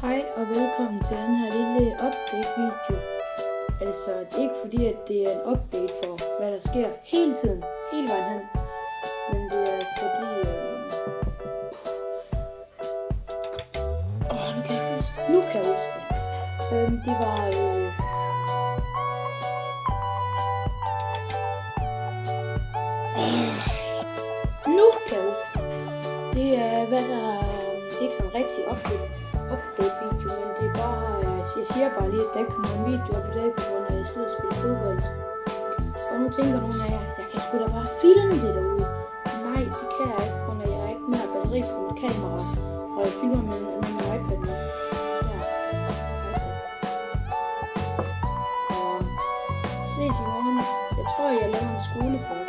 Hej og velkommen til den her lille update-video. Altså, det er ikke fordi, at det er en update for, hvad der sker hele tiden, hele vejen hen. Men det er fordi... Øh... Oh, nu kan jeg huske det. Nu kan jeg huske det. Øhm, det var... Øh... Nu kan jeg huske det. Det er, hvad der... Det er ikke sådan rigtig update update video, men det er bare, øh, jeg siger bare lige, at der kommer en video op i dag, på grund af, at jeg skal ud og spille fodbold. Og nu tænker nogle af jer, jeg kan sgu da bare filme det derude. Nej, det kan jeg ikke, på grund af, jeg er ikke mere batteri på mit kamera, og jeg filmer med, med øh, min iPad nu. Ja, iPad. Og ses i morgen. Jeg tror, jeg laver en skolefrø.